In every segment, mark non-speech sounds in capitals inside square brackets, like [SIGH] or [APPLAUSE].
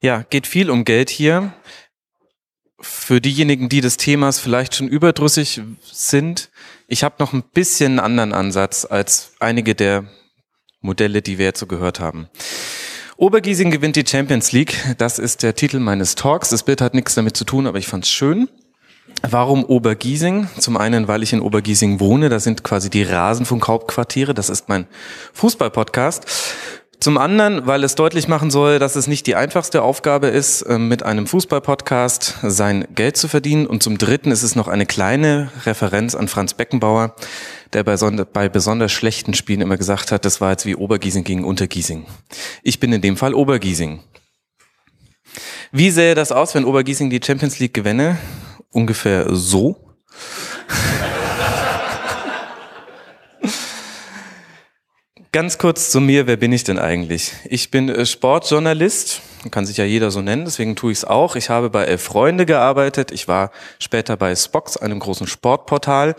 Ja, geht viel um Geld hier. Für diejenigen, die des Themas vielleicht schon überdrüssig sind, ich habe noch ein bisschen einen anderen Ansatz als einige der Modelle, die wir jetzt so gehört haben. Obergiesing gewinnt die Champions League. Das ist der Titel meines Talks. Das Bild hat nichts damit zu tun, aber ich fand es schön. Warum Obergiesing? Zum einen, weil ich in Obergiesing wohne. Da sind quasi die Rasenfunk-Hauptquartiere. Das ist mein Fußball-Podcast. Zum anderen, weil es deutlich machen soll, dass es nicht die einfachste Aufgabe ist, ähm, mit einem Fußball-Podcast sein Geld zu verdienen. Und zum dritten ist es noch eine kleine Referenz an Franz Beckenbauer, der bei, bei besonders schlechten Spielen immer gesagt hat, das war jetzt wie Obergiesing gegen Untergiesing. Ich bin in dem Fall Obergiesing. Wie sähe das aus, wenn Obergiesing die Champions League gewinne? Ungefähr so. Ganz kurz zu mir, wer bin ich denn eigentlich? Ich bin äh, Sportjournalist, kann sich ja jeder so nennen, deswegen tue ich es auch. Ich habe bei Elf Freunde gearbeitet, ich war später bei Spox, einem großen Sportportal,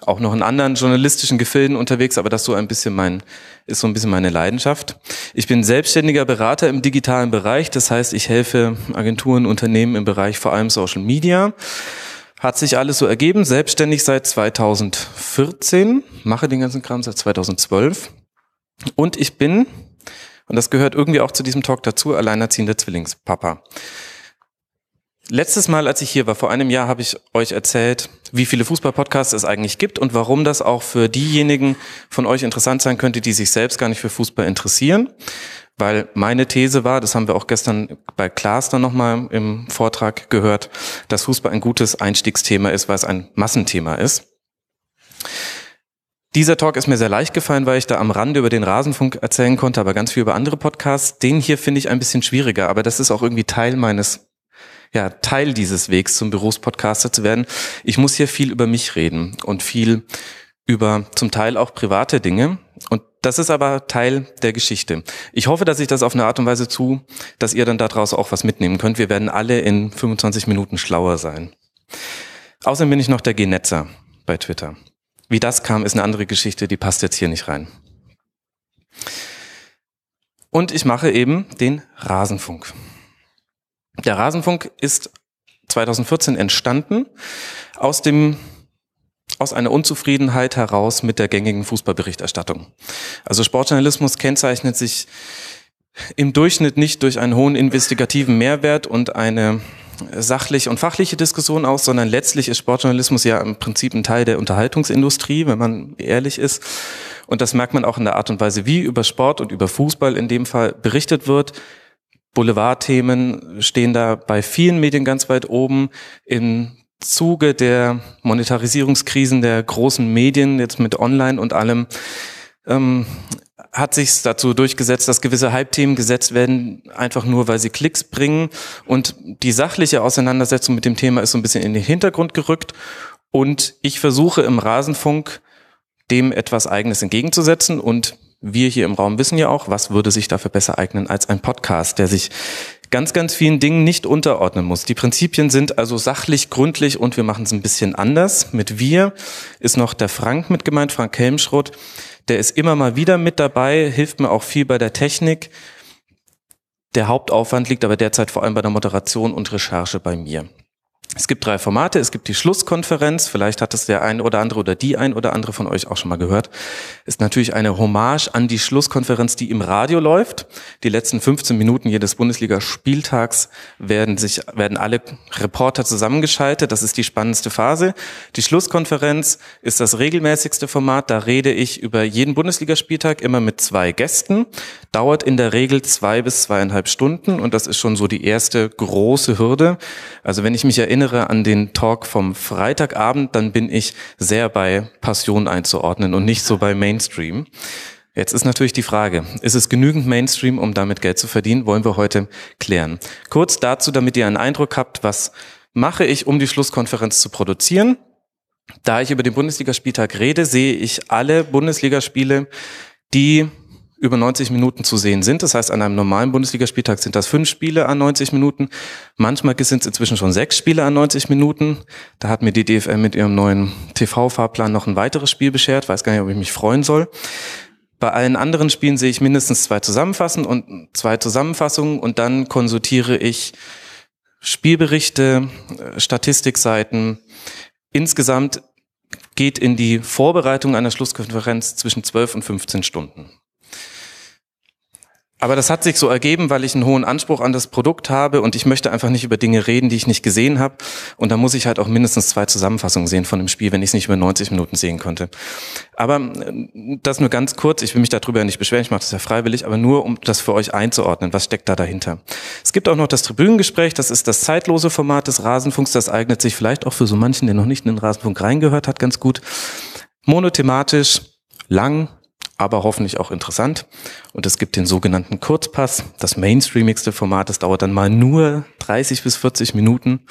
auch noch in anderen journalistischen Gefilden unterwegs, aber das so ein bisschen mein, ist so ein bisschen meine Leidenschaft. Ich bin selbstständiger Berater im digitalen Bereich, das heißt, ich helfe Agenturen, Unternehmen im Bereich vor allem Social Media. Hat sich alles so ergeben, selbstständig seit 2014, mache den ganzen Kram seit 2012 und ich bin, und das gehört irgendwie auch zu diesem Talk dazu, alleinerziehender Zwillingspapa. Letztes Mal, als ich hier war, vor einem Jahr, habe ich euch erzählt, wie viele Fußballpodcasts es eigentlich gibt und warum das auch für diejenigen von euch interessant sein könnte, die sich selbst gar nicht für Fußball interessieren. Weil meine These war, das haben wir auch gestern bei Klaas dann nochmal im Vortrag gehört, dass Fußball ein gutes Einstiegsthema ist, weil es ein Massenthema ist. Dieser Talk ist mir sehr leicht gefallen, weil ich da am Rande über den Rasenfunk erzählen konnte, aber ganz viel über andere Podcasts. Den hier finde ich ein bisschen schwieriger, aber das ist auch irgendwie Teil meines, ja, Teil dieses Wegs zum Berufspodcaster zu werden. Ich muss hier viel über mich reden und viel über zum Teil auch private Dinge. Und das ist aber Teil der Geschichte. Ich hoffe, dass ich das auf eine Art und Weise zu, dass ihr dann daraus auch was mitnehmen könnt. Wir werden alle in 25 Minuten schlauer sein. Außerdem bin ich noch der Genetzer bei Twitter. Wie das kam, ist eine andere Geschichte, die passt jetzt hier nicht rein. Und ich mache eben den Rasenfunk. Der Rasenfunk ist 2014 entstanden aus dem aus einer Unzufriedenheit heraus mit der gängigen Fußballberichterstattung. Also Sportjournalismus kennzeichnet sich im Durchschnitt nicht durch einen hohen investigativen Mehrwert und eine sachliche und fachliche Diskussion aus, sondern letztlich ist Sportjournalismus ja im Prinzip ein Teil der Unterhaltungsindustrie, wenn man ehrlich ist. Und das merkt man auch in der Art und Weise, wie über Sport und über Fußball in dem Fall berichtet wird. Boulevardthemen stehen da bei vielen Medien ganz weit oben. Im Zuge der Monetarisierungskrisen der großen Medien, jetzt mit Online und allem, ähm, hat sich dazu durchgesetzt, dass gewisse Hype-Themen gesetzt werden, einfach nur, weil sie Klicks bringen. Und die sachliche Auseinandersetzung mit dem Thema ist so ein bisschen in den Hintergrund gerückt. Und ich versuche im Rasenfunk dem etwas Eigenes entgegenzusetzen. Und wir hier im Raum wissen ja auch, was würde sich dafür besser eignen als ein Podcast, der sich ganz, ganz vielen Dingen nicht unterordnen muss. Die Prinzipien sind also sachlich, gründlich und wir machen es ein bisschen anders. Mit wir ist noch der Frank mit gemeint, Frank Helmschroth. Der ist immer mal wieder mit dabei, hilft mir auch viel bei der Technik. Der Hauptaufwand liegt aber derzeit vor allem bei der Moderation und Recherche bei mir. Es gibt drei Formate. Es gibt die Schlusskonferenz. Vielleicht hat es der ein oder andere oder die ein oder andere von euch auch schon mal gehört. Ist natürlich eine Hommage an die Schlusskonferenz, die im Radio läuft. Die letzten 15 Minuten jedes Bundesliga-Spieltags werden sich, werden alle Reporter zusammengeschaltet. Das ist die spannendste Phase. Die Schlusskonferenz ist das regelmäßigste Format. Da rede ich über jeden Bundesligaspieltag immer mit zwei Gästen. Dauert in der Regel zwei bis zweieinhalb Stunden. Und das ist schon so die erste große Hürde. Also wenn ich mich erinnere, erinnere an den Talk vom Freitagabend, dann bin ich sehr bei Passion einzuordnen und nicht so bei Mainstream. Jetzt ist natürlich die Frage, ist es genügend Mainstream, um damit Geld zu verdienen? Wollen wir heute klären. Kurz dazu, damit ihr einen Eindruck habt, was mache ich, um die Schlusskonferenz zu produzieren? Da ich über den Bundesligaspieltag rede, sehe ich alle Bundesligaspiele, die über 90 Minuten zu sehen sind. Das heißt, an einem normalen Bundesligaspieltag sind das fünf Spiele an 90 Minuten. Manchmal sind es inzwischen schon sechs Spiele an 90 Minuten. Da hat mir die DFM mit ihrem neuen TV-Fahrplan noch ein weiteres Spiel beschert. Weiß gar nicht, ob ich mich freuen soll. Bei allen anderen Spielen sehe ich mindestens zwei Zusammenfassungen und zwei Zusammenfassungen und dann konsultiere ich Spielberichte, äh, Statistikseiten. Insgesamt geht in die Vorbereitung einer Schlusskonferenz zwischen 12 und 15 Stunden. Aber das hat sich so ergeben, weil ich einen hohen Anspruch an das Produkt habe und ich möchte einfach nicht über Dinge reden, die ich nicht gesehen habe. Und da muss ich halt auch mindestens zwei Zusammenfassungen sehen von dem Spiel, wenn ich es nicht über 90 Minuten sehen konnte. Aber äh, das nur ganz kurz, ich will mich darüber nicht beschweren, ich mache das ja freiwillig, aber nur um das für euch einzuordnen, was steckt da dahinter. Es gibt auch noch das Tribünengespräch, das ist das zeitlose Format des Rasenfunks, das eignet sich vielleicht auch für so manchen, der noch nicht in den Rasenfunk reingehört hat, ganz gut. Monothematisch, lang, aber hoffentlich auch interessant. Und es gibt den sogenannten Kurzpass, das mainstreamigste Format. Das dauert dann mal nur 30 bis 40 Minuten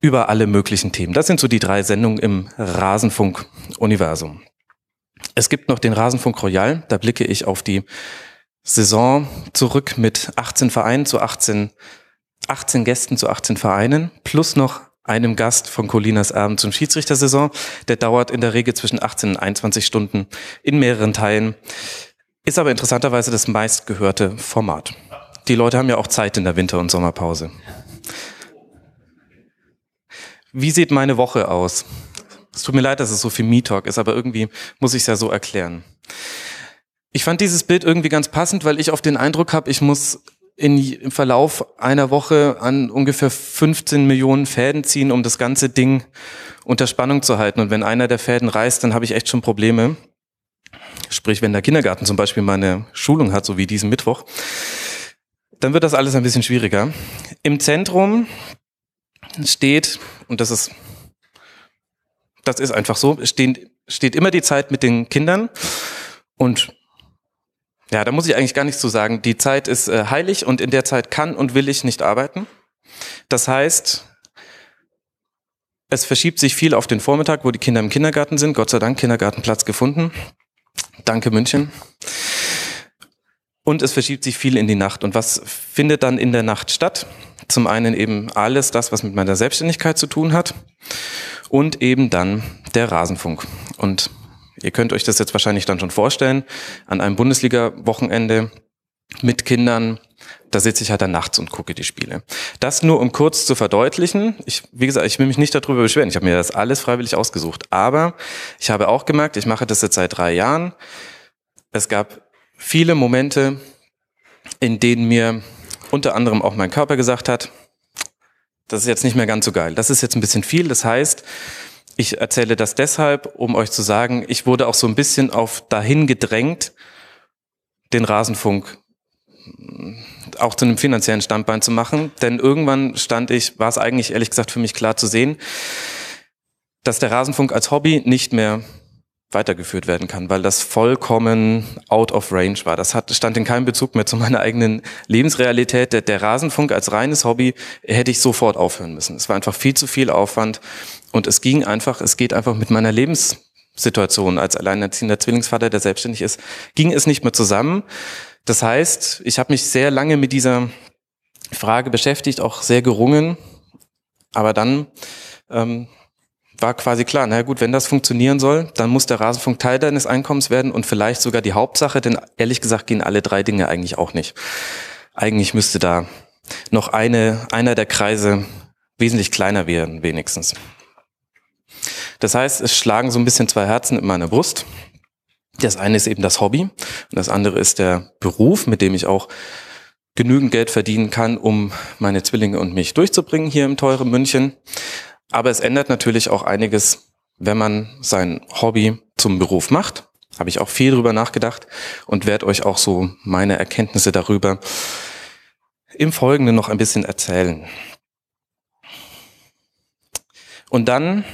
über alle möglichen Themen. Das sind so die drei Sendungen im Rasenfunk-Universum. Es gibt noch den Rasenfunk Royal. Da blicke ich auf die Saison zurück mit 18 Vereinen zu 18, 18 Gästen zu 18 Vereinen plus noch einem Gast von Colinas Abend zum Schiedsrichtersaison. Der dauert in der Regel zwischen 18 und 21 Stunden in mehreren Teilen. Ist aber interessanterweise das meistgehörte Format. Die Leute haben ja auch Zeit in der Winter- und Sommerpause. Wie sieht meine Woche aus? Es tut mir leid, dass es so viel Me-Talk ist, aber irgendwie muss ich es ja so erklären. Ich fand dieses Bild irgendwie ganz passend, weil ich auf den Eindruck habe, ich muss in, im Verlauf einer Woche an ungefähr 15 Millionen Fäden ziehen, um das ganze Ding unter Spannung zu halten. Und wenn einer der Fäden reißt, dann habe ich echt schon Probleme. Sprich, wenn der Kindergarten zum Beispiel meine Schulung hat, so wie diesen Mittwoch, dann wird das alles ein bisschen schwieriger. Im Zentrum steht, und das ist, das ist einfach so, steht, steht immer die Zeit mit den Kindern und ja, da muss ich eigentlich gar nichts zu sagen. Die Zeit ist äh, heilig und in der Zeit kann und will ich nicht arbeiten. Das heißt, es verschiebt sich viel auf den Vormittag, wo die Kinder im Kindergarten sind. Gott sei Dank Kindergartenplatz gefunden. Danke München. Und es verschiebt sich viel in die Nacht. Und was findet dann in der Nacht statt? Zum einen eben alles das, was mit meiner Selbstständigkeit zu tun hat. Und eben dann der Rasenfunk. Und Ihr könnt euch das jetzt wahrscheinlich dann schon vorstellen, an einem Bundesliga-Wochenende mit Kindern, da sitze ich halt dann nachts und gucke die Spiele. Das nur um kurz zu verdeutlichen. Ich, wie gesagt, ich will mich nicht darüber beschweren. Ich habe mir das alles freiwillig ausgesucht. Aber ich habe auch gemerkt, ich mache das jetzt seit drei Jahren. Es gab viele Momente, in denen mir unter anderem auch mein Körper gesagt hat, das ist jetzt nicht mehr ganz so geil. Das ist jetzt ein bisschen viel. Das heißt, ich erzähle das deshalb, um euch zu sagen, ich wurde auch so ein bisschen auf dahin gedrängt, den Rasenfunk mm, auch zu einem finanziellen Standbein zu machen. Denn irgendwann stand ich, war es eigentlich ehrlich gesagt für mich klar zu sehen, dass der Rasenfunk als Hobby nicht mehr weitergeführt werden kann, weil das vollkommen out of range war. Das hat, stand in keinem Bezug mehr zu meiner eigenen Lebensrealität. Der, der Rasenfunk als reines Hobby hätte ich sofort aufhören müssen. Es war einfach viel zu viel Aufwand und es ging einfach, es geht einfach mit meiner Lebenssituation als alleinerziehender Zwillingsvater, der selbstständig ist, ging es nicht mehr zusammen. Das heißt, ich habe mich sehr lange mit dieser Frage beschäftigt, auch sehr gerungen, aber dann ähm, war quasi klar, na gut, wenn das funktionieren soll, dann muss der Rasenfunk Teil deines Einkommens werden und vielleicht sogar die Hauptsache, denn ehrlich gesagt gehen alle drei Dinge eigentlich auch nicht. Eigentlich müsste da noch eine, einer der Kreise wesentlich kleiner werden, wenigstens. Das heißt, es schlagen so ein bisschen zwei Herzen in meiner Brust. Das eine ist eben das Hobby und das andere ist der Beruf, mit dem ich auch genügend Geld verdienen kann, um meine Zwillinge und mich durchzubringen hier im teuren München. Aber es ändert natürlich auch einiges, wenn man sein Hobby zum Beruf macht. Habe ich auch viel drüber nachgedacht und werde euch auch so meine Erkenntnisse darüber im Folgenden noch ein bisschen erzählen. Und dann,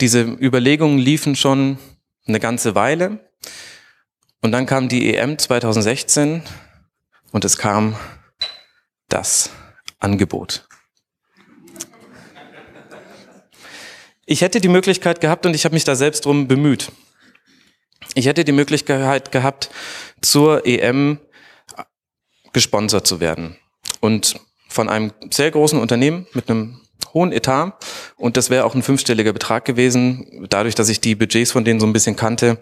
diese Überlegungen liefen schon eine ganze Weile. Und dann kam die EM 2016 und es kam das Angebot. Ich hätte die Möglichkeit gehabt und ich habe mich da selbst drum bemüht. Ich hätte die Möglichkeit gehabt, zur EM gesponsert zu werden und von einem sehr großen Unternehmen mit einem hohen Etat und das wäre auch ein fünfstelliger Betrag gewesen. Dadurch, dass ich die Budgets von denen so ein bisschen kannte,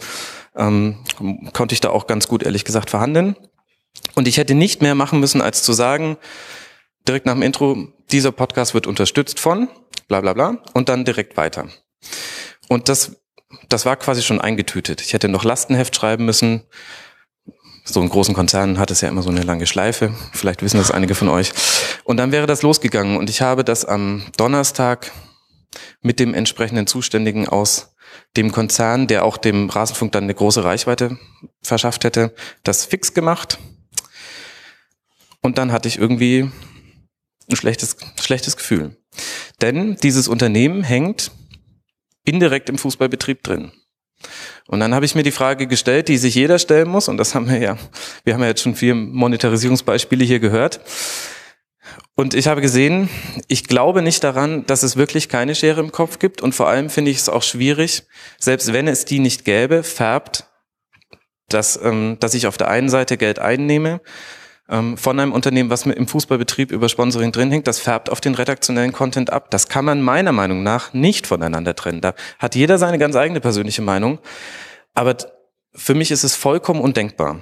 ähm, konnte ich da auch ganz gut, ehrlich gesagt, verhandeln. Und ich hätte nicht mehr machen müssen, als zu sagen, direkt nach dem Intro, dieser Podcast wird unterstützt von bla bla bla und dann direkt weiter. Und das, das war quasi schon eingetütet. Ich hätte noch Lastenheft schreiben müssen. So in großen Konzernen hat es ja immer so eine lange Schleife. Vielleicht wissen das einige von euch. Und dann wäre das losgegangen. Und ich habe das am Donnerstag mit dem entsprechenden Zuständigen aus dem Konzern, der auch dem Rasenfunk dann eine große Reichweite verschafft hätte, das fix gemacht. Und dann hatte ich irgendwie ein schlechtes, schlechtes Gefühl. Denn dieses Unternehmen hängt indirekt im Fußballbetrieb drin. Und dann habe ich mir die Frage gestellt, die sich jeder stellen muss, und das haben wir ja, wir haben ja jetzt schon vier Monetarisierungsbeispiele hier gehört. Und ich habe gesehen, ich glaube nicht daran, dass es wirklich keine Schere im Kopf gibt. Und vor allem finde ich es auch schwierig, selbst wenn es die nicht gäbe, färbt, dass, ähm, dass ich auf der einen Seite Geld einnehme, von einem Unternehmen, was im Fußballbetrieb über Sponsoring drin hängt, das färbt auf den redaktionellen Content ab. Das kann man meiner Meinung nach nicht voneinander trennen. Da hat jeder seine ganz eigene persönliche Meinung. Aber für mich ist es vollkommen undenkbar.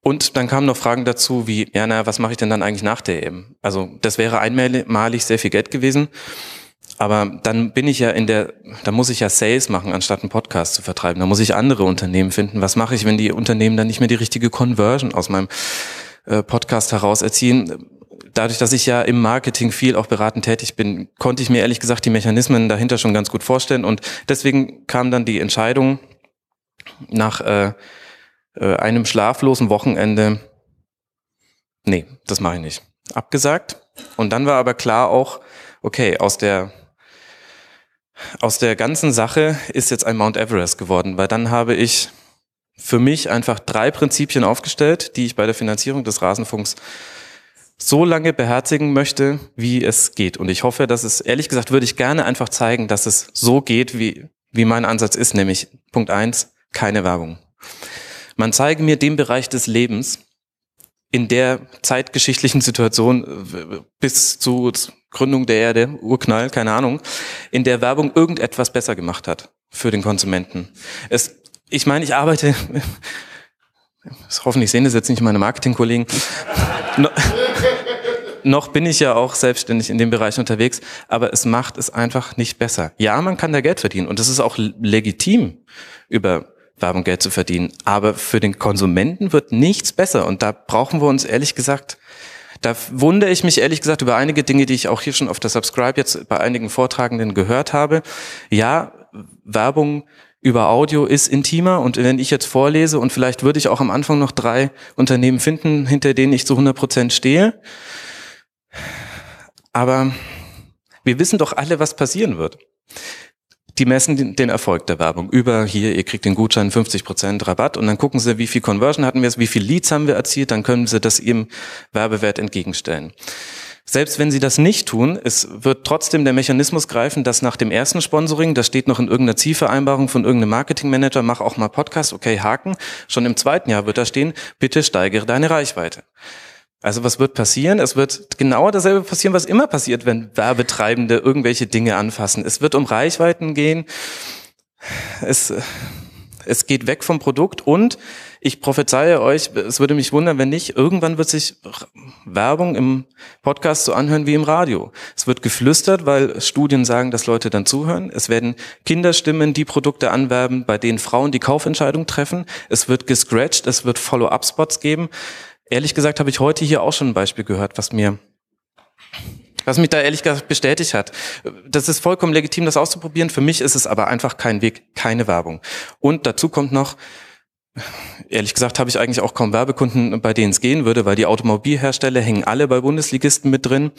Und dann kamen noch Fragen dazu, wie, ja, na, was mache ich denn dann eigentlich nach der EM? Also das wäre einmalig sehr viel Geld gewesen. Aber dann bin ich ja in der, da muss ich ja Sales machen, anstatt einen Podcast zu vertreiben. Da muss ich andere Unternehmen finden. Was mache ich, wenn die Unternehmen dann nicht mehr die richtige Conversion aus meinem äh, Podcast heraus erzielen? Dadurch, dass ich ja im Marketing viel auch beratend tätig bin, konnte ich mir ehrlich gesagt die Mechanismen dahinter schon ganz gut vorstellen. Und deswegen kam dann die Entscheidung nach äh, äh, einem schlaflosen Wochenende, nee, das mache ich nicht. Abgesagt. Und dann war aber klar auch, okay, aus der aus der ganzen Sache ist jetzt ein Mount Everest geworden, weil dann habe ich für mich einfach drei Prinzipien aufgestellt, die ich bei der Finanzierung des Rasenfunks so lange beherzigen möchte, wie es geht. Und ich hoffe, dass es, ehrlich gesagt, würde ich gerne einfach zeigen, dass es so geht, wie, wie mein Ansatz ist, nämlich Punkt eins, keine Werbung. Man zeige mir den Bereich des Lebens, in der zeitgeschichtlichen Situation bis zu Gründung der Erde, Urknall, keine Ahnung, in der Werbung irgendetwas besser gemacht hat für den Konsumenten. Es, ich meine, ich arbeite, [LAUGHS] hoffentlich sehen das jetzt nicht meine Marketingkollegen, [LAUGHS] no, noch bin ich ja auch selbstständig in dem Bereich unterwegs, aber es macht es einfach nicht besser. Ja, man kann da Geld verdienen und es ist auch legitim, über Werbung Geld zu verdienen, aber für den Konsumenten wird nichts besser und da brauchen wir uns ehrlich gesagt da wundere ich mich ehrlich gesagt über einige Dinge, die ich auch hier schon auf der Subscribe jetzt bei einigen Vortragenden gehört habe. Ja, Werbung über Audio ist intimer und wenn ich jetzt vorlese und vielleicht würde ich auch am Anfang noch drei Unternehmen finden, hinter denen ich zu 100 Prozent stehe. Aber wir wissen doch alle, was passieren wird die messen den Erfolg der Werbung über hier, ihr kriegt den Gutschein 50% Rabatt und dann gucken sie, wie viel Conversion hatten wir, wie viel Leads haben wir erzielt, dann können sie das ihrem Werbewert entgegenstellen. Selbst wenn sie das nicht tun, es wird trotzdem der Mechanismus greifen, dass nach dem ersten Sponsoring, das steht noch in irgendeiner Zielvereinbarung von irgendeinem Marketingmanager, mach auch mal Podcast, okay, Haken. Schon im zweiten Jahr wird da stehen, bitte steigere deine Reichweite. Also was wird passieren? Es wird genau dasselbe passieren, was immer passiert, wenn Werbetreibende irgendwelche Dinge anfassen. Es wird um Reichweiten gehen. Es, es geht weg vom Produkt und ich prophezeie euch, es würde mich wundern, wenn nicht, irgendwann wird sich Werbung im Podcast so anhören wie im Radio. Es wird geflüstert, weil Studien sagen, dass Leute dann zuhören. Es werden Kinderstimmen die Produkte anwerben, bei denen Frauen die Kaufentscheidung treffen. Es wird gescratcht, es wird Follow-up-Spots geben. Ehrlich gesagt habe ich heute hier auch schon ein Beispiel gehört, was mir was mich da ehrlich gesagt bestätigt hat. Das ist vollkommen legitim, das auszuprobieren. Für mich ist es aber einfach kein Weg, keine Werbung. Und dazu kommt noch, ehrlich gesagt habe ich eigentlich auch kaum Werbekunden, bei denen es gehen würde, weil die Automobilhersteller hängen alle bei Bundesligisten mit drin.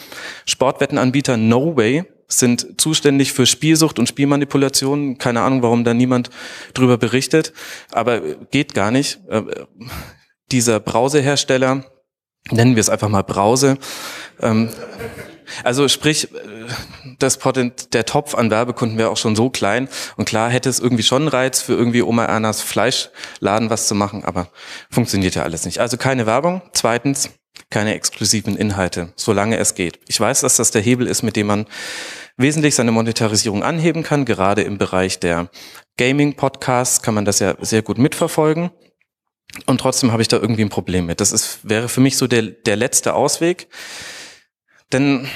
Sportwettenanbieter No Way sind zuständig für Spielsucht und Spielmanipulation. Keine Ahnung, warum da niemand drüber berichtet, aber geht gar nicht dieser Brausehersteller, nennen wir es einfach mal Brause, ähm, also sprich, äh, das Potent, der Topf an Werbekunden wäre auch schon so klein und klar hätte es irgendwie schon einen Reiz für irgendwie Oma Ernas Fleischladen was zu machen, aber funktioniert ja alles nicht. Also keine Werbung. Zweitens, keine exklusiven Inhalte, solange es geht. Ich weiß, dass das der Hebel ist, mit dem man wesentlich seine Monetarisierung anheben kann. Gerade im Bereich der Gaming-Podcasts kann man das ja sehr gut mitverfolgen. Und trotzdem habe ich da irgendwie ein Problem mit. Das ist, wäre für mich so der, der letzte Ausweg. Denn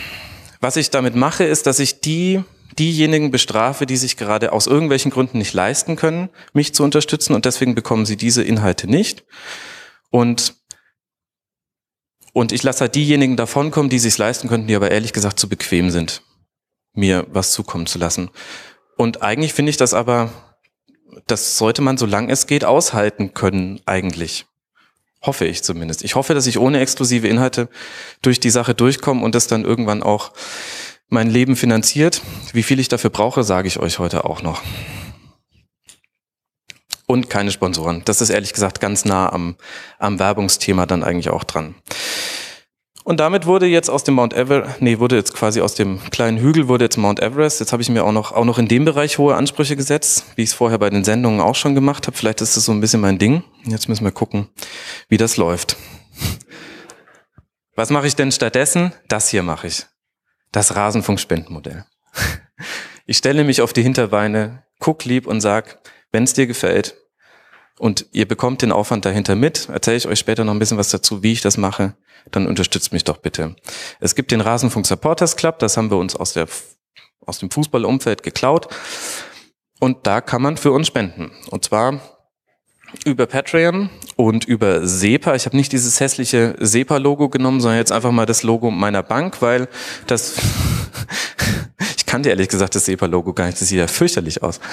was ich damit mache, ist, dass ich die, diejenigen bestrafe, die sich gerade aus irgendwelchen Gründen nicht leisten können, mich zu unterstützen und deswegen bekommen sie diese Inhalte nicht. Und und ich lasse halt diejenigen davonkommen, die sich leisten könnten, die aber ehrlich gesagt zu bequem sind, mir was zukommen zu lassen. Und eigentlich finde ich das aber, das sollte man, solange es geht, aushalten können, eigentlich. Hoffe ich zumindest. Ich hoffe, dass ich ohne exklusive Inhalte durch die Sache durchkomme und das dann irgendwann auch mein Leben finanziert. Wie viel ich dafür brauche, sage ich euch heute auch noch und keine Sponsoren. Das ist ehrlich gesagt ganz nah am, am Werbungsthema dann eigentlich auch dran. Und damit wurde jetzt aus dem Mount Everest, nee, wurde jetzt quasi aus dem kleinen Hügel wurde jetzt Mount Everest. Jetzt habe ich mir auch noch, auch noch in dem Bereich hohe Ansprüche gesetzt, wie ich es vorher bei den Sendungen auch schon gemacht habe. Vielleicht ist das so ein bisschen mein Ding. Jetzt müssen wir gucken, wie das läuft. Was mache ich denn stattdessen? Das hier mache ich. Das Rasenfunkspendenmodell. Ich stelle mich auf die Hinterbeine, guck lieb und sag, wenn es dir gefällt, und ihr bekommt den Aufwand dahinter mit, erzähle ich euch später noch ein bisschen was dazu, wie ich das mache, dann unterstützt mich doch bitte. Es gibt den Rasenfunk Supporters Club, das haben wir uns aus, der, aus dem Fußballumfeld geklaut und da kann man für uns spenden. Und zwar über Patreon und über SEPA. Ich habe nicht dieses hässliche SEPA-Logo genommen, sondern jetzt einfach mal das Logo meiner Bank, weil das... [LAUGHS] ich kannte ehrlich gesagt das SEPA-Logo gar nicht, das sieht ja fürchterlich aus. [LAUGHS]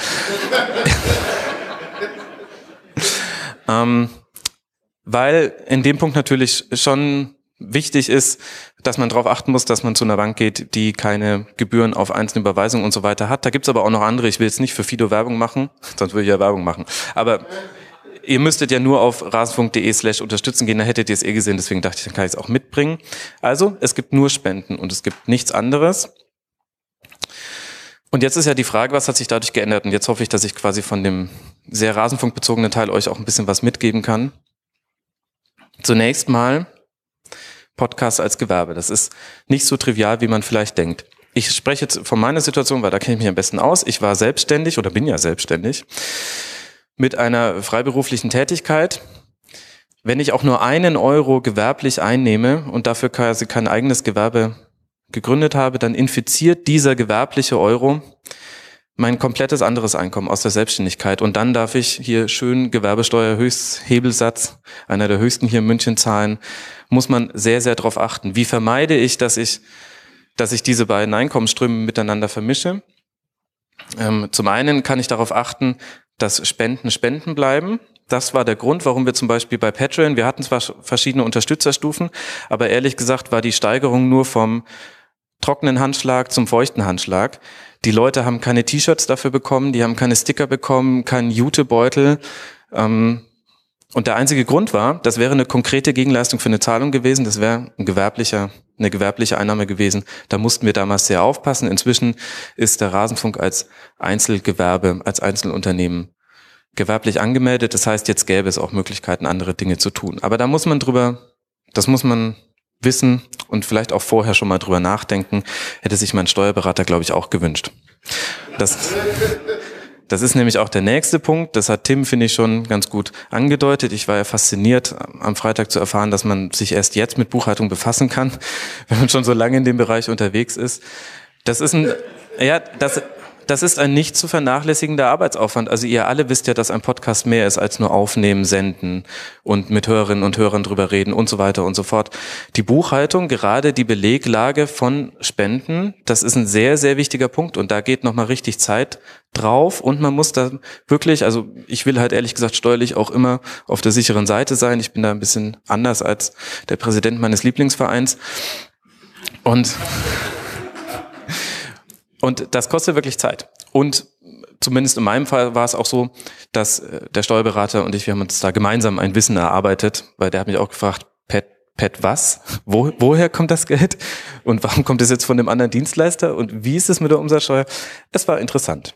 Ähm, weil in dem Punkt natürlich schon wichtig ist, dass man darauf achten muss, dass man zu einer Bank geht, die keine Gebühren auf einzelne Überweisungen und so weiter hat. Da gibt's aber auch noch andere. Ich will jetzt nicht für Fido Werbung machen, [LAUGHS] sonst würde ich ja Werbung machen. Aber ihr müsstet ja nur auf rasenfunk.de slash unterstützen gehen, da hättet ihr es eh gesehen, deswegen dachte ich, dann kann ich es auch mitbringen. Also, es gibt nur Spenden und es gibt nichts anderes. Und jetzt ist ja die Frage, was hat sich dadurch geändert? Und jetzt hoffe ich, dass ich quasi von dem sehr rasenfunkbezogenen Teil euch auch ein bisschen was mitgeben kann. Zunächst mal Podcast als Gewerbe. Das ist nicht so trivial, wie man vielleicht denkt. Ich spreche jetzt von meiner Situation, weil da kenne ich mich am besten aus. Ich war selbstständig oder bin ja selbstständig mit einer freiberuflichen Tätigkeit. Wenn ich auch nur einen Euro gewerblich einnehme und dafür quasi kein eigenes Gewerbe gegründet habe, dann infiziert dieser gewerbliche Euro mein komplettes anderes Einkommen aus der Selbstständigkeit. Und dann darf ich hier schön Gewerbesteuer Höchsthebelsatz, einer der höchsten hier in München zahlen, muss man sehr, sehr darauf achten. Wie vermeide ich, dass ich, dass ich diese beiden Einkommensströme miteinander vermische? Ähm, zum einen kann ich darauf achten, dass Spenden Spenden bleiben. Das war der Grund, warum wir zum Beispiel bei Patreon, wir hatten zwar verschiedene Unterstützerstufen, aber ehrlich gesagt war die Steigerung nur vom trockenen Handschlag zum feuchten Handschlag. Die Leute haben keine T-Shirts dafür bekommen, die haben keine Sticker bekommen, keinen Jutebeutel. Ähm, und der einzige Grund war, das wäre eine konkrete Gegenleistung für eine Zahlung gewesen, das wäre ein gewerblicher, eine gewerbliche Einnahme gewesen. Da mussten wir damals sehr aufpassen. Inzwischen ist der Rasenfunk als Einzelgewerbe, als Einzelunternehmen gewerblich angemeldet. Das heißt, jetzt gäbe es auch Möglichkeiten, andere Dinge zu tun. Aber da muss man drüber, das muss man wissen und vielleicht auch vorher schon mal drüber nachdenken, hätte sich mein Steuerberater, glaube ich, auch gewünscht. Das, das ist nämlich auch der nächste Punkt. Das hat Tim, finde ich, schon ganz gut angedeutet. Ich war ja fasziniert, am Freitag zu erfahren, dass man sich erst jetzt mit Buchhaltung befassen kann, [LAUGHS] wenn man schon so lange in dem Bereich unterwegs ist. Das ist ein, ja, das, das ist ein nicht zu vernachlässigender Arbeitsaufwand. Also ihr alle wisst ja, dass ein Podcast mehr ist als nur aufnehmen, senden und mit Hörerinnen und Hörern drüber reden und so weiter und so fort. Die Buchhaltung, gerade die Beleglage von Spenden, das ist ein sehr, sehr wichtiger Punkt und da geht nochmal richtig Zeit drauf und man muss da wirklich, also ich will halt ehrlich gesagt steuerlich auch immer auf der sicheren Seite sein. Ich bin da ein bisschen anders als der Präsident meines Lieblingsvereins und und das kostet wirklich Zeit. Und zumindest in meinem Fall war es auch so, dass äh, der Steuerberater und ich, wir haben uns da gemeinsam ein Wissen erarbeitet, weil der hat mich auch gefragt, Pat, Pat was? Wo, woher kommt das Geld? Und warum kommt es jetzt von dem anderen Dienstleister? Und wie ist es mit der Umsatzsteuer? Es war interessant.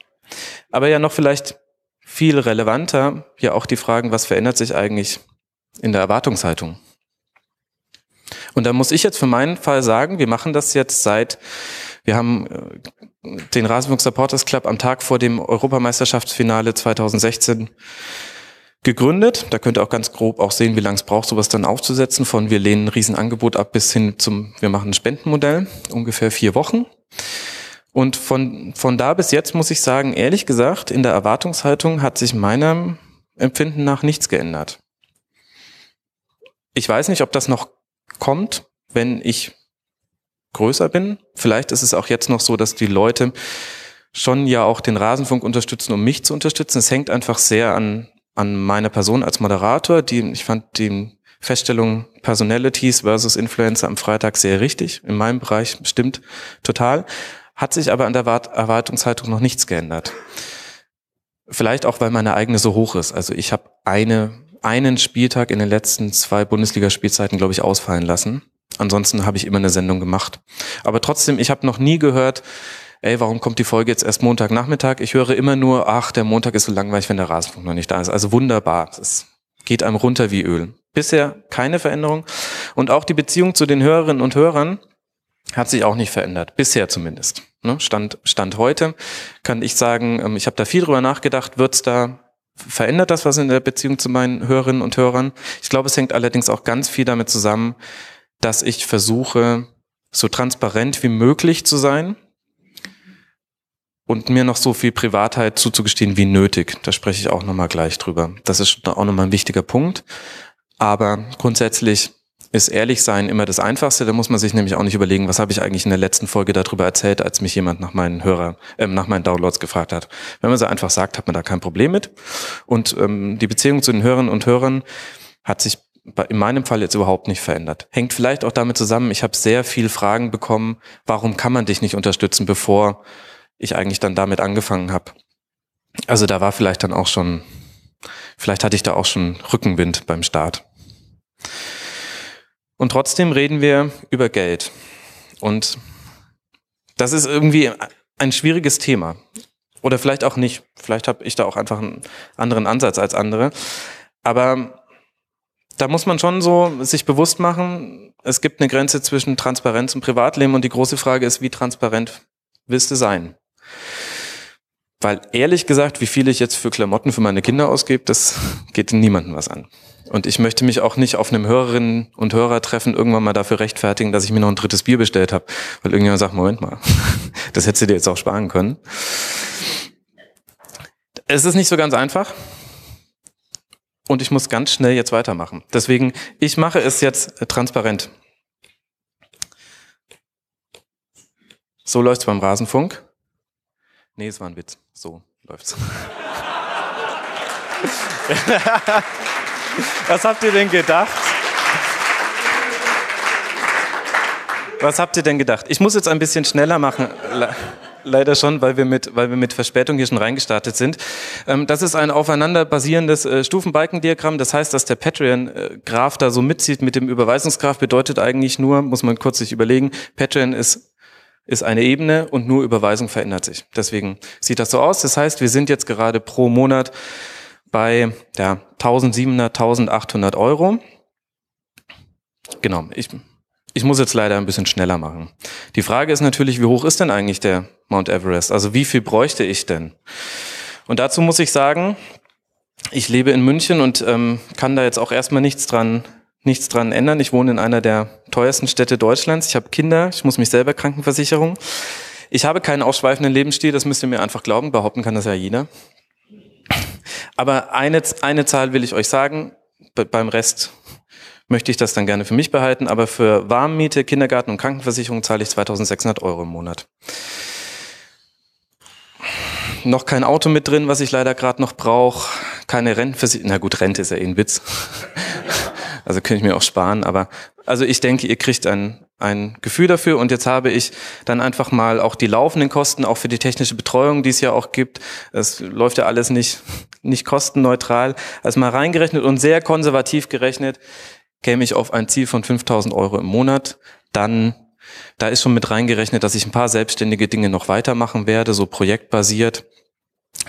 Aber ja noch vielleicht viel relevanter, ja auch die Fragen, was verändert sich eigentlich in der Erwartungshaltung? Und da muss ich jetzt für meinen Fall sagen, wir machen das jetzt seit, wir haben äh, den Rasenfunk Supporters Club am Tag vor dem Europameisterschaftsfinale 2016 gegründet. Da könnt ihr auch ganz grob auch sehen, wie lange es braucht, sowas dann aufzusetzen. Von wir lehnen ein Riesenangebot ab bis hin zum, wir machen ein Spendenmodell, ungefähr vier Wochen. Und von, von da bis jetzt muss ich sagen, ehrlich gesagt, in der Erwartungshaltung hat sich meinem Empfinden nach nichts geändert. Ich weiß nicht, ob das noch kommt, wenn ich größer bin. Vielleicht ist es auch jetzt noch so, dass die Leute schon ja auch den Rasenfunk unterstützen, um mich zu unterstützen. Es hängt einfach sehr an an meine Person als Moderator. Die, ich fand die Feststellung Personalities versus Influencer am Freitag sehr richtig. In meinem Bereich stimmt total. Hat sich aber an der Erwartungshaltung noch nichts geändert. Vielleicht auch, weil meine eigene so hoch ist. Also ich habe eine, einen Spieltag in den letzten zwei Bundesligaspielzeiten, glaube ich, ausfallen lassen. Ansonsten habe ich immer eine Sendung gemacht. Aber trotzdem, ich habe noch nie gehört, ey, warum kommt die Folge jetzt erst Montagnachmittag? Ich höre immer nur, ach, der Montag ist so langweilig, wenn der Rasenfunk noch nicht da ist. Also wunderbar. Es geht einem runter wie Öl. Bisher keine Veränderung. Und auch die Beziehung zu den Hörerinnen und Hörern hat sich auch nicht verändert. Bisher zumindest. Ne? Stand, Stand heute kann ich sagen, ähm, ich habe da viel drüber nachgedacht, wird's da verändert das was in der Beziehung zu meinen Hörerinnen und Hörern? Ich glaube, es hängt allerdings auch ganz viel damit zusammen, dass ich versuche, so transparent wie möglich zu sein und mir noch so viel Privatheit zuzugestehen wie nötig. Da spreche ich auch nochmal gleich drüber. Das ist auch nochmal ein wichtiger Punkt. Aber grundsätzlich ist ehrlich sein immer das Einfachste. Da muss man sich nämlich auch nicht überlegen, was habe ich eigentlich in der letzten Folge darüber erzählt, als mich jemand nach meinen Hörer, äh, nach meinen Downloads gefragt hat. Wenn man so einfach sagt, hat man da kein Problem mit. Und ähm, die Beziehung zu den Hörern und Hörern hat sich in meinem Fall jetzt überhaupt nicht verändert. Hängt vielleicht auch damit zusammen, ich habe sehr viel Fragen bekommen, warum kann man dich nicht unterstützen, bevor ich eigentlich dann damit angefangen habe. Also da war vielleicht dann auch schon, vielleicht hatte ich da auch schon Rückenwind beim Start. Und trotzdem reden wir über Geld. Und das ist irgendwie ein schwieriges Thema. Oder vielleicht auch nicht. Vielleicht habe ich da auch einfach einen anderen Ansatz als andere. Aber da muss man schon so sich bewusst machen, es gibt eine Grenze zwischen Transparenz und Privatleben und die große Frage ist, wie transparent willst du sein? Weil ehrlich gesagt, wie viel ich jetzt für Klamotten für meine Kinder ausgebe, das [LAUGHS] geht niemandem was an. Und ich möchte mich auch nicht auf einem Hörerinnen- und Hörertreffen irgendwann mal dafür rechtfertigen, dass ich mir noch ein drittes Bier bestellt habe. Weil irgendjemand sagt, Moment mal, [LAUGHS] das hättest du dir jetzt auch sparen können. Es ist nicht so ganz einfach. Und ich muss ganz schnell jetzt weitermachen. Deswegen, ich mache es jetzt transparent. So läuft's beim Rasenfunk. Nee, es war ein Witz. So läuft's. [LAUGHS] Was habt ihr denn gedacht? Was habt ihr denn gedacht? Ich muss jetzt ein bisschen schneller machen. Leider schon, weil wir mit, weil wir mit Verspätung hier schon reingestartet sind. Ähm, das ist ein aufeinander basierendes äh, Stufenbalkendiagramm. Das heißt, dass der Patreon-Graph da so mitzieht mit dem Überweisungsgraph, bedeutet eigentlich nur, muss man kurz sich überlegen, Patreon ist ist eine Ebene und nur Überweisung verändert sich. Deswegen sieht das so aus. Das heißt, wir sind jetzt gerade pro Monat bei ja, 1700, 1800 Euro. Genau, ich, ich muss jetzt leider ein bisschen schneller machen. Die Frage ist natürlich, wie hoch ist denn eigentlich der Mount Everest? Also wie viel bräuchte ich denn? Und dazu muss ich sagen, ich lebe in München und ähm, kann da jetzt auch erstmal nichts dran nichts dran ändern. Ich wohne in einer der teuersten Städte Deutschlands. Ich habe Kinder, ich muss mich selber Krankenversicherung. Ich habe keinen ausschweifenden Lebensstil, das müsst ihr mir einfach glauben. Behaupten kann das ja jeder. Aber eine, eine Zahl will ich euch sagen. Beim Rest möchte ich das dann gerne für mich behalten. Aber für Warmmiete, Kindergarten und Krankenversicherung zahle ich 2600 Euro im Monat. Noch kein Auto mit drin, was ich leider gerade noch brauche. Keine Rentenversicherung. Na gut, Rente ist ja eh ein Witz. [LAUGHS] Also könnte ich mir auch sparen, aber also ich denke, ihr kriegt ein, ein Gefühl dafür und jetzt habe ich dann einfach mal auch die laufenden Kosten, auch für die technische Betreuung, die es ja auch gibt. Es läuft ja alles nicht, nicht kostenneutral. Also mal reingerechnet und sehr konservativ gerechnet, käme ich auf ein Ziel von 5000 Euro im Monat. Dann, da ist schon mit reingerechnet, dass ich ein paar selbstständige Dinge noch weitermachen werde, so projektbasiert.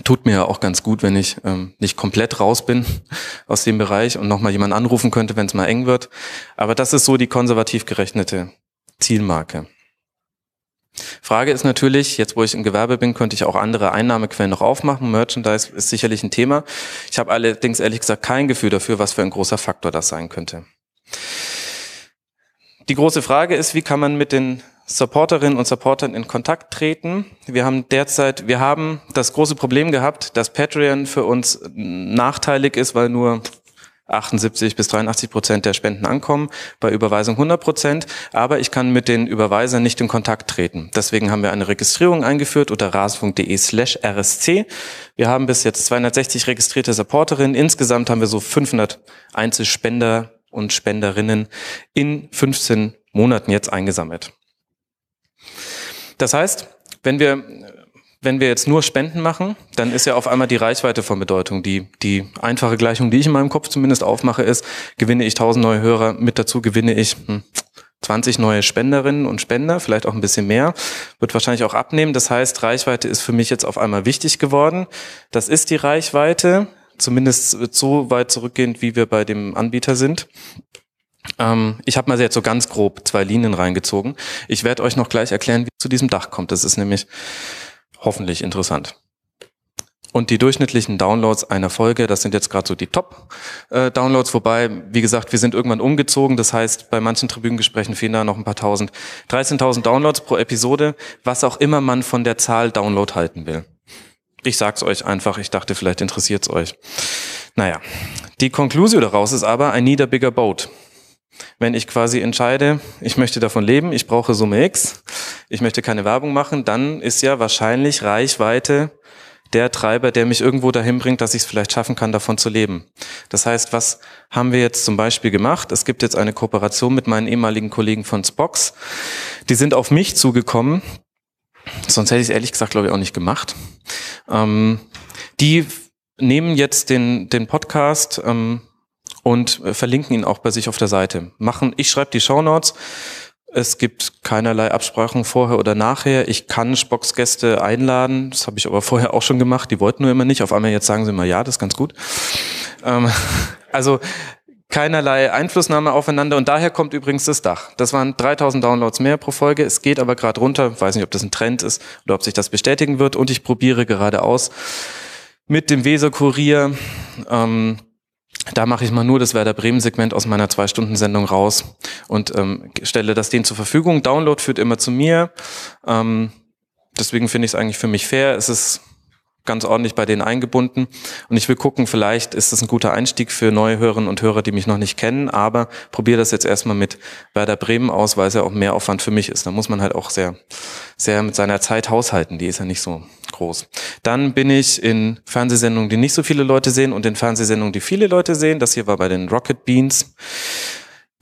tut mir ja auch ganz gut, wenn ich ähm, nicht komplett raus bin [LAUGHS] aus dem Bereich und nochmal jemand anrufen könnte, wenn es mal eng wird. Aber das ist so die konservativ gerechnete Zielmarke. Frage ist natürlich, jetzt wo ich im Gewerbe bin, könnte ich auch andere Einnahmequellen noch aufmachen. Merchandise ist sicherlich ein Thema. Ich habe allerdings ehrlich gesagt kein Gefühl dafür, was für ein großer Faktor das sein könnte. Die große Frage ist, wie kann man mit den Supporterinnen und Supportern in Kontakt treten. Wir haben derzeit, wir haben das große Problem gehabt, dass Patreon für uns nachteilig ist, weil nur 78 bis 83 Prozent der Spenden ankommen, bei Überweisung 100 Prozent, aber ich kann mit den Überweisern nicht in Kontakt treten. Deswegen haben wir eine Registrierung eingeführt unter rasen.de slash rsc. Wir haben bis jetzt 260 registrierte Supporterinnen, insgesamt haben wir so 500 Einzelspender und Spenderinnen in 15 Monaten jetzt eingesammelt. Das heißt, wenn wir, wenn wir jetzt nur Spenden machen, dann ist ja auf einmal die Reichweite von Bedeutung. Die, die einfache Gleichung, die ich in meinem Kopf zumindest aufmache, ist, gewinne ich 1000 neue Hörer, mit dazu gewinne ich hm, 20 neue Spenderinnen und Spender, vielleicht auch ein bisschen mehr, wird wahrscheinlich auch abnehmen. Das heißt, Reichweite ist für mich jetzt auf einmal wichtig geworden. Das ist die Reichweite, zumindest so weit zurückgehend, wie wir bei dem Anbieter sind. Ähm, ich habe mal jetzt so ganz grob zwei Linien reingezogen. Ich werde euch noch gleich erklären, wie es zu diesem Dach kommt. Das ist nämlich hoffentlich interessant. Und die durchschnittlichen Downloads einer Folge, das sind jetzt gerade so die Top-Downloads, äh, wobei, wie gesagt, wir sind irgendwann umgezogen. Das heißt, bei manchen Tribünengesprächen fehlen da noch ein paar tausend. 13.000 Downloads pro Episode, was auch immer man von der Zahl Download halten will. Ich sag's euch einfach, ich dachte, vielleicht interessiert's euch. Naja, die Konklusion daraus ist aber, I need a bigger boat. Wenn ich quasi entscheide, ich möchte davon leben, ich brauche Summe X, ich möchte keine Werbung machen, dann ist ja wahrscheinlich Reichweite der Treiber, der mich irgendwo dahin bringt, dass ich es vielleicht schaffen kann, davon zu leben. Das heißt, was haben wir jetzt zum Beispiel gemacht? Es gibt jetzt eine Kooperation mit meinen ehemaligen Kollegen von Spox. Die sind auf mich zugekommen. Sonst hätte ich es ehrlich gesagt, glaube ich, auch nicht gemacht. Ähm, die nehmen jetzt den, den Podcast, ähm, und äh, verlinken ihn auch bei sich auf der Seite. Machen, ich schreibe die Shownotes. Es gibt keinerlei Absprachen vorher oder nachher. Ich kann Spocks Gäste einladen. Das habe ich aber vorher auch schon gemacht. Die wollten nur immer nicht. Auf einmal jetzt sagen sie mal, ja, das ist ganz gut. Ähm, [LAUGHS] also keinerlei Einflussnahme aufeinander und daher kommt übrigens das Dach. Das waren 3000 Downloads mehr pro Folge. Es geht aber gerade runter. weiß nicht, ob das ein Trend ist oder ob sich das bestätigen wird. Und ich probiere gerade aus mit dem Weser Kurier. Ähm, da mache ich mal nur das Werder Bremen-Segment aus meiner Zwei-Stunden-Sendung raus und ähm, stelle das denen zur Verfügung. Download führt immer zu mir. Ähm, deswegen finde ich es eigentlich für mich fair. Es ist ganz ordentlich bei denen eingebunden. Und ich will gucken, vielleicht ist das ein guter Einstieg für neue Hörerinnen und Hörer, die mich noch nicht kennen, aber probiere das jetzt erstmal mit Werder Bremen aus, weil es ja auch mehr Aufwand für mich ist. Da muss man halt auch sehr, sehr mit seiner Zeit haushalten. Die ist ja nicht so groß. Dann bin ich in Fernsehsendungen, die nicht so viele Leute sehen und in Fernsehsendungen, die viele Leute sehen. Das hier war bei den Rocket Beans.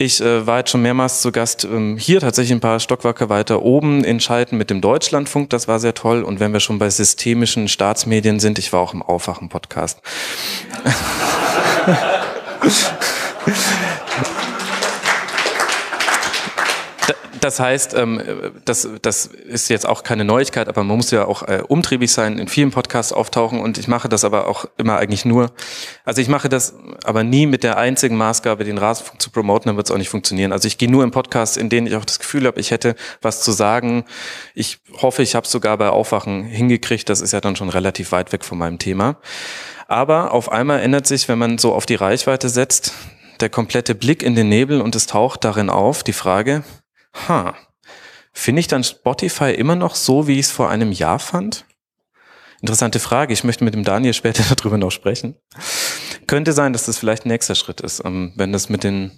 Ich äh, war jetzt schon mehrmals zu Gast ähm, hier, tatsächlich ein paar Stockwerke weiter oben in Schalten mit dem Deutschlandfunk. Das war sehr toll. Und wenn wir schon bei systemischen Staatsmedien sind, ich war auch im Aufwachen-Podcast. Das heißt, ähm, das, das ist jetzt auch keine Neuigkeit, aber man muss ja auch äh, umtriebig sein, in vielen Podcasts auftauchen und ich mache das aber auch immer eigentlich nur, also ich mache das aber nie mit der einzigen Maßgabe, den Rasenfunk zu promoten, dann wird es auch nicht funktionieren. Also ich gehe nur in Podcasts, in denen ich auch das Gefühl habe, ich hätte was zu sagen. Ich hoffe, ich habe es sogar bei Aufwachen hingekriegt, das ist ja dann schon relativ weit weg von meinem Thema. Aber auf einmal ändert sich, wenn man so auf die Reichweite setzt, der komplette Blick in den Nebel und es taucht darin auf die Frage, Ha. Finde ich dann Spotify immer noch so, wie ich es vor einem Jahr fand? Interessante Frage. Ich möchte mit dem Daniel später [LAUGHS] darüber noch sprechen. Könnte sein, dass das vielleicht ein nächster Schritt ist, ähm, wenn das mit den,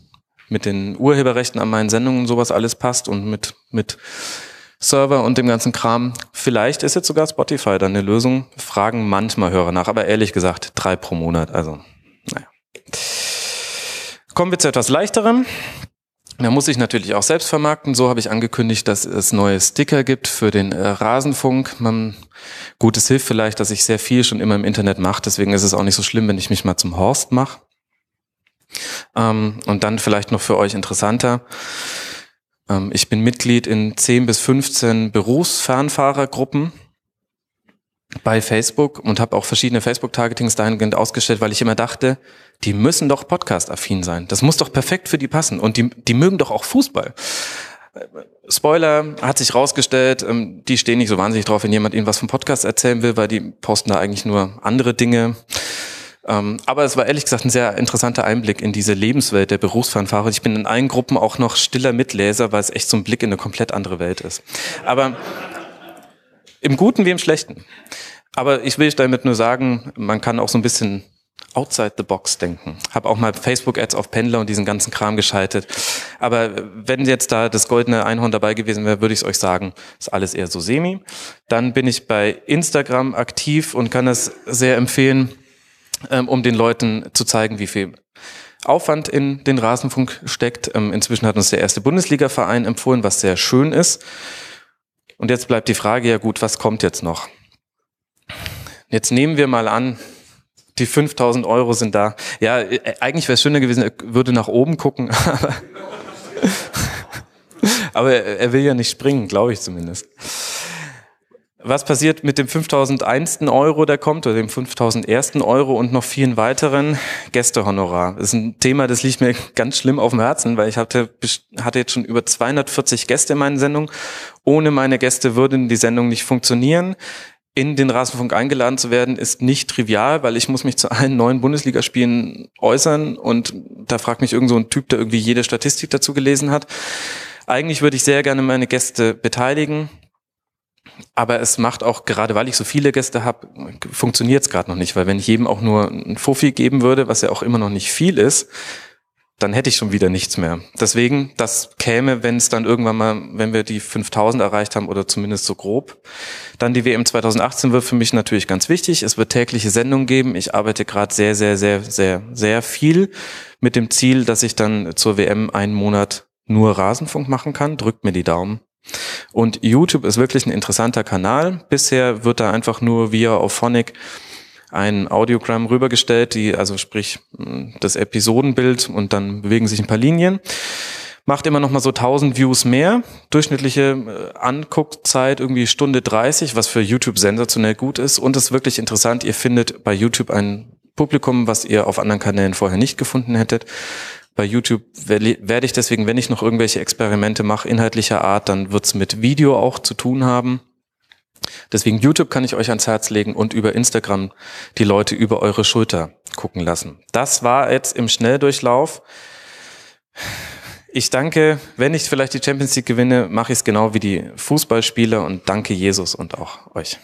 mit den Urheberrechten an meinen Sendungen sowas alles passt und mit, mit Server und dem ganzen Kram. Vielleicht ist jetzt sogar Spotify dann eine Lösung. Fragen manchmal Hörer nach, aber ehrlich gesagt, drei pro Monat. Also, naja. Kommen wir zu etwas leichterem. Da muss ich natürlich auch selbst vermarkten. So habe ich angekündigt, dass es neue Sticker gibt für den äh, Rasenfunk. Man, gut, es hilft vielleicht, dass ich sehr viel schon immer im Internet mache. Deswegen ist es auch nicht so schlimm, wenn ich mich mal zum Horst mache. Ähm, und dann vielleicht noch für euch interessanter. Ähm, ich bin Mitglied in 10 bis 15 Berufsfernfahrergruppen. Bei Facebook und habe auch verschiedene Facebook-Targetings dahingehend ausgestellt, weil ich immer dachte, die müssen doch Podcast-affin sein. Das muss doch perfekt für die passen. Und die, die mögen doch auch Fußball. Spoiler hat sich rausgestellt, ähm, die stehen nicht so wahnsinnig drauf, wenn jemand ihnen was vom Podcast erzählen will, weil die posten da eigentlich nur andere Dinge. Ähm, aber es war ehrlich gesagt ein sehr interessanter Einblick in diese Lebenswelt der Berufsfernfahrer. Ich bin in allen Gruppen auch noch stiller Mitleser, weil es echt so ein Blick in eine komplett andere Welt ist. Aber im Guten wie im Schlechten. Aber ich will damit nur sagen, man kann auch so ein bisschen outside the box denken. Habe auch mal Facebook-Ads auf Pendler und diesen ganzen Kram geschaltet. Aber wenn jetzt da das goldene Einhorn dabei gewesen wäre, würde ich es euch sagen, ist alles eher so semi. Dann bin ich bei Instagram aktiv und kann das sehr empfehlen, ähm, um den Leuten zu zeigen, wie viel Aufwand in den Rasenfunk steckt. Ähm, inzwischen hat uns der erste Bundesliga-Verein empfohlen, was sehr schön ist. Und jetzt bleibt die Frage, ja gut, was kommt jetzt noch? Jetzt nehmen wir mal an, die 5000 Euro sind da. Ja, äh, eigentlich wäre es schöner gewesen, er würde nach oben gucken. [LAUGHS] Aber er will ja nicht springen, glaube ich zumindest. Was passiert mit dem 5001. Euro, der kommt, oder dem 5001. Euro und noch vielen weiteren Gästehonorar? Das ist ein Thema, das liegt mir [LAUGHS] ganz schlimm auf dem Herzen, weil ich hatte, hatte jetzt schon über 240 Gäste in meinen Sendungen. Ohne meine Gäste würden die Sendung nicht funktionieren in den Rasenfunk eingeladen zu werden, ist nicht trivial, weil ich muss mich zu allen neuen Bundesligaspielen äußern und da fragt mich irgend so ein Typ, der irgendwie jede Statistik dazu gelesen hat. Eigentlich würde ich sehr gerne meine Gäste beteiligen, aber es macht auch, gerade weil ich so viele Gäste habe, funktioniert es gerade noch nicht, weil wenn ich jedem auch nur ein Fuffi geben würde, was ja auch immer noch nicht viel ist, dann hätte ich schon wieder nichts mehr. Deswegen, das käme, wenn es dann irgendwann mal, wenn wir die 5000 erreicht haben oder zumindest so grob. Dann die WM 2018 wird für mich natürlich ganz wichtig. Es wird tägliche Sendungen geben. Ich arbeite gerade sehr, sehr, sehr, sehr, sehr viel mit dem Ziel, dass ich dann zur WM einen Monat nur Rasenfunk machen kann. Drückt mir die Daumen. Und YouTube ist wirklich ein interessanter Kanal. Bisher wird da einfach nur via Auphonic ein Audiogramm rübergestellt, die, also sprich das Episodenbild und dann bewegen sich ein paar Linien. Macht immer noch mal so 1000 Views mehr. Durchschnittliche äh, Anguckzeit irgendwie Stunde 30, was für YouTube sensationell gut ist. Und es ist wirklich interessant, ihr findet bei YouTube ein Publikum, was ihr auf anderen Kanälen vorher nicht gefunden hättet. Bei YouTube werde ich deswegen, wenn ich noch irgendwelche Experimente mache, inhaltlicher Art, dann wird's mit Video auch zu tun haben. Deswegen YouTube kann ich euch ans Herz legen und über Instagram die Leute über eure Schulter gucken lassen. Das war jetzt im Schnelldurchlauf. Ich danke, wenn ich vielleicht die Champions League gewinne, mache ich es genau wie die Fußballspieler und danke Jesus und auch euch.